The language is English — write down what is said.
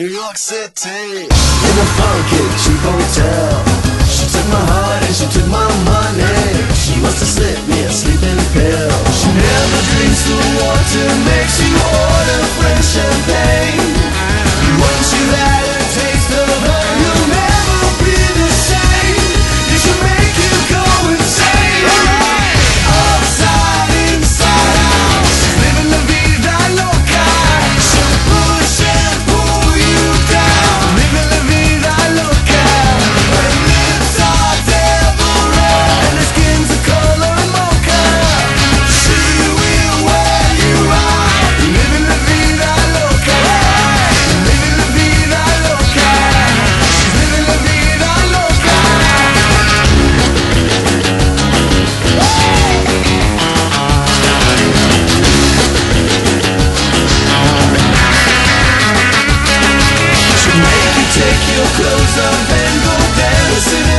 New York City. In a funky cheap hotel. She took my heart and she took my money. She must have slipped me a sleeping pill. She never drinks the water, makes you order French champagne. Take your clothes off and go dancing